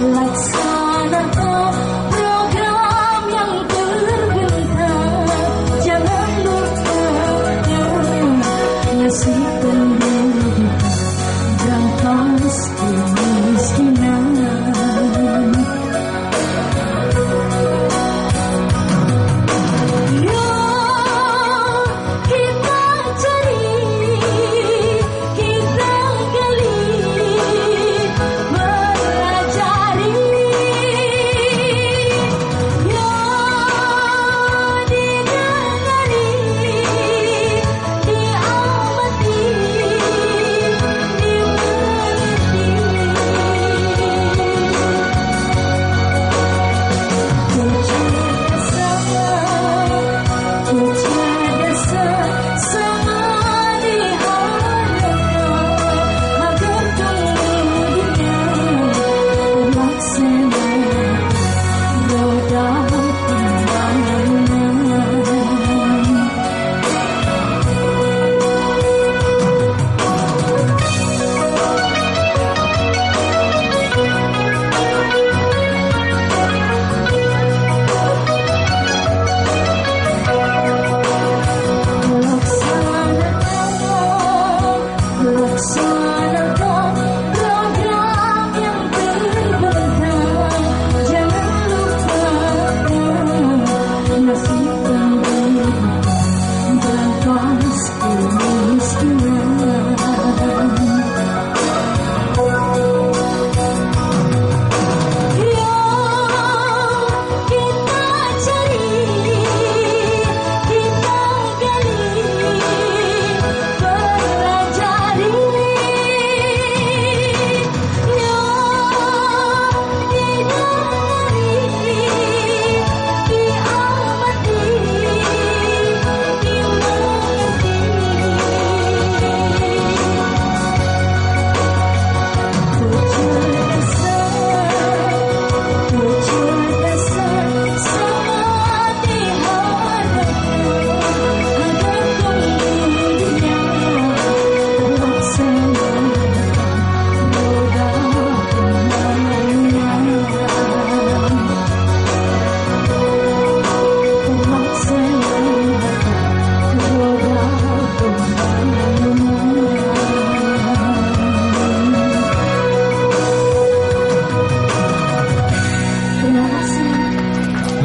Let's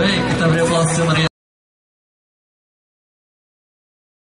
também, que também eu faço semana